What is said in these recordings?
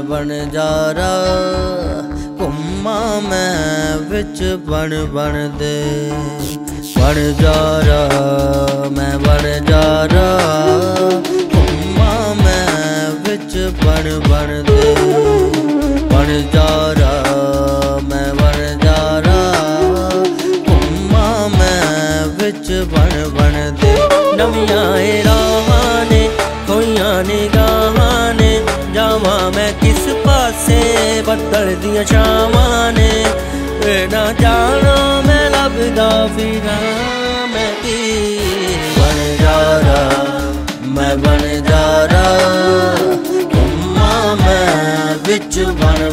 ਜਾਰਾ ਮੈਂ ਬਣ ਜਾਰਾ ਘੁੰਮਾ ਮੈਂ ਵਿੱਚ ਬਣ ਬਣ ਦੇ। ਬਣ ਜਾਰਾ ਮੈਂ ਬਣ ਜਾਰਾ ਘੁੰਮਾ ਮੈਂ ਵਿੱਚ ਬਣ ਬਣ ਦੇ। ਬਣ ਜਾਰਾ ਮੈਂ ਬਣ ਜਾਰਾ ਘੁੰਮਾ ਮੈਂ ਵਿੱਚ ਬਣ ਬਣ ਦੇ। ਨਵੀਆਂ ਏ ਰਾਹਾਂ ਨੇ, ਖੋਈਆਂ ਨਿਗਾਹਾਂ ਬੱਦਲ ਦੀਆਂ ਛਾਵਾਂ ਨੇ। ਏ ਨਾ ਜਾਣਾ ਮੈਂ ਲੱਭਦਾ ਫਿਰਾਂ, ਮੈਂ ਕੀ ਬਣ ਜਾਰਾ ਮੈਂ ਬਣ ਜਾਰਾ ਘੁੰਮਾਂ ਮੈਂ ਵਿੱਚ ਬਣ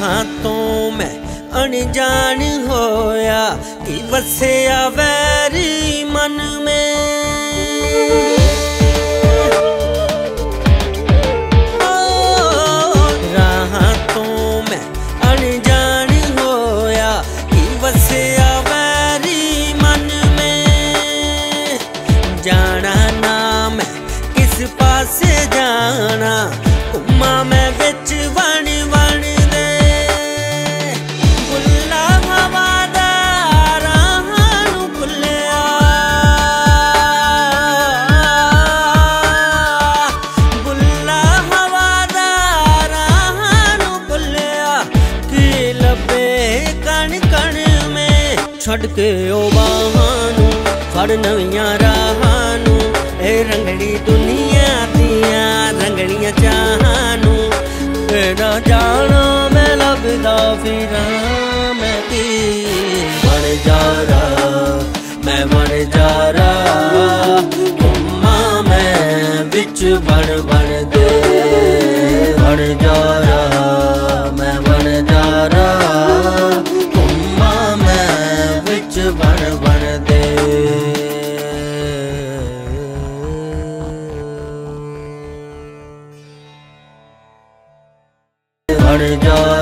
ਰਾਹਾਂ ਤੋਂ ਮੈਂ ਅਣਜਾਣ ਹੋਇਆ ਕਿ ਵਸਿਆ ਵੈਰੀ ਮਨ ਮੇ। ਛੱਡ ਕੇ ਉਹ ਬਾਹਾਂ ਨੂੰ, ਫੜ ਨਵੀਆਂ ਰਾਹਾਂ ਨੂੰ। ਇਹ ਰੰਗੜੀ ਦੁਨੀਆ ਦੀਆਂ ਰੰਗੜੀਆਂ ਚਾਹਾਂ ਨੂੰ। ਇਹ ਨਾ ਜਾਣਾ ਮੈਂ ਲੱਭਦਾ ਫਿਰਾਂ, ਮੈਂ ਕੀ ਬਣ ਜਾਰਾ ਮੈਂ ਬਣ ਜਾਰਾ ਘੁੰਮਾਂ ਮੈਂ ਵਿੱਚ ਬਣ ਬਣ Lord